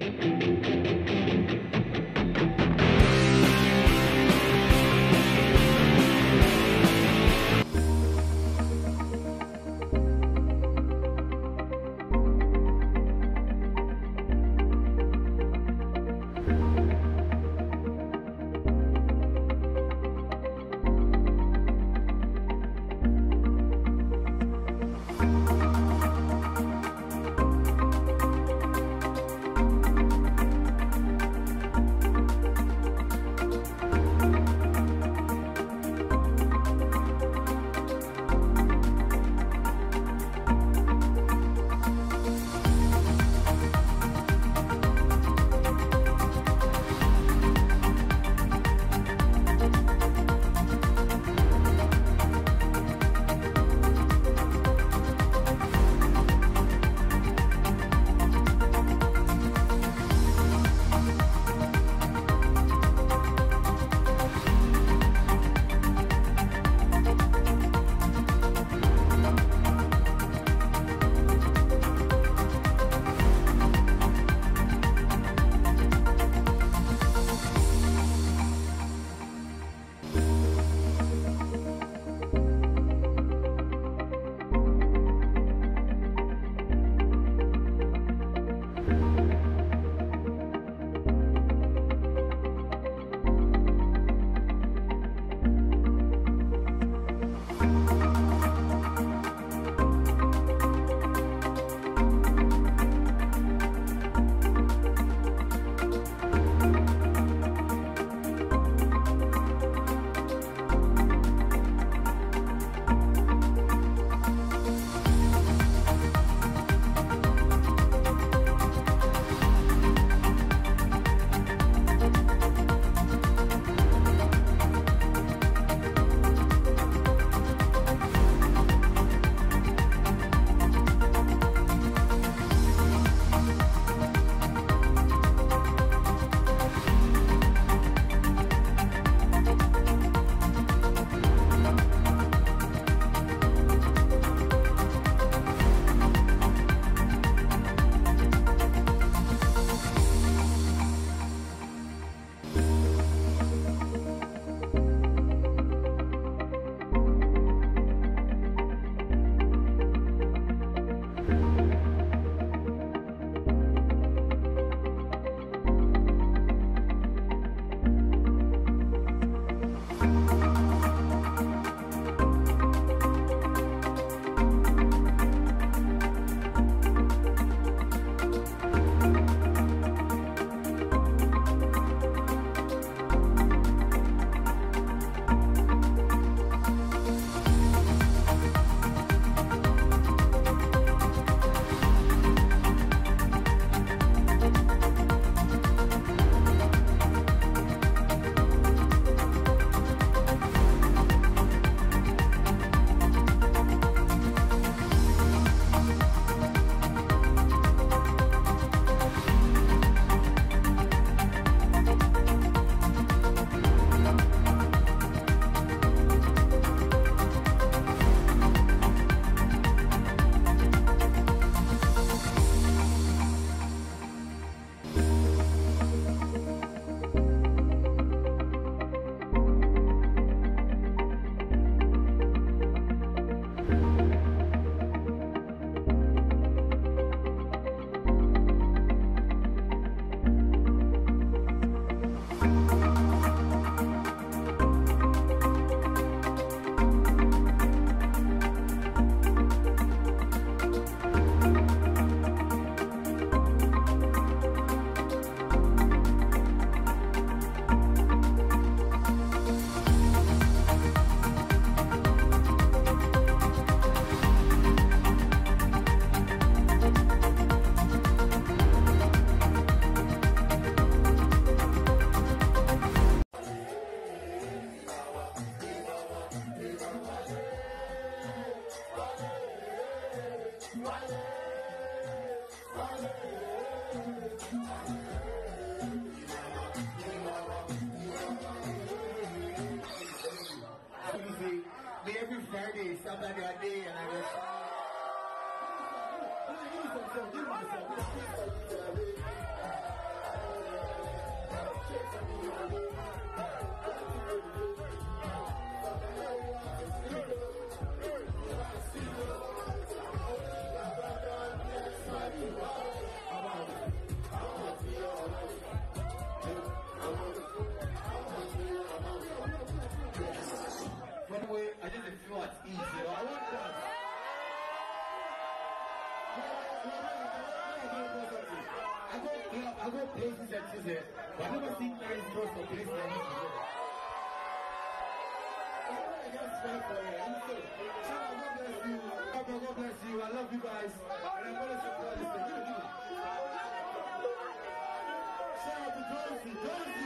うん。Friday, that's. I want that. I go, you I go places and choose it, but I never seen nine zeros for places I need to go. I just try for you. I'm so, God bless you. Papa, God bless you. I love you guys. And I'm going to support this thing. Shout out to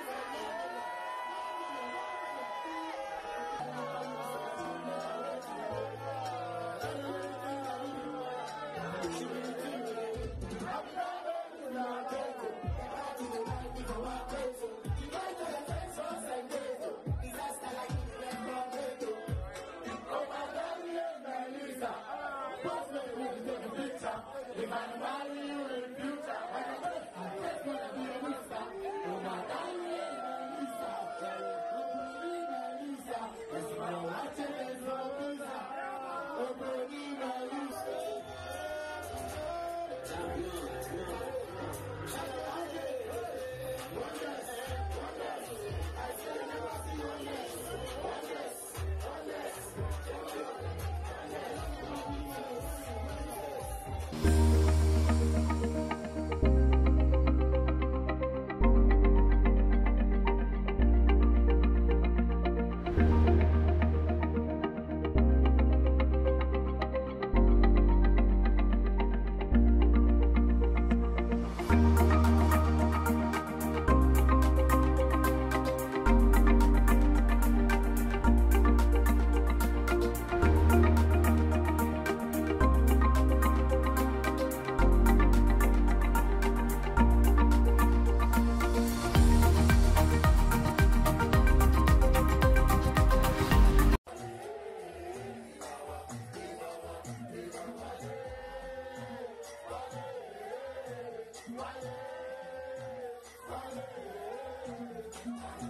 Easy.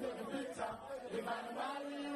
to the picture. If I'm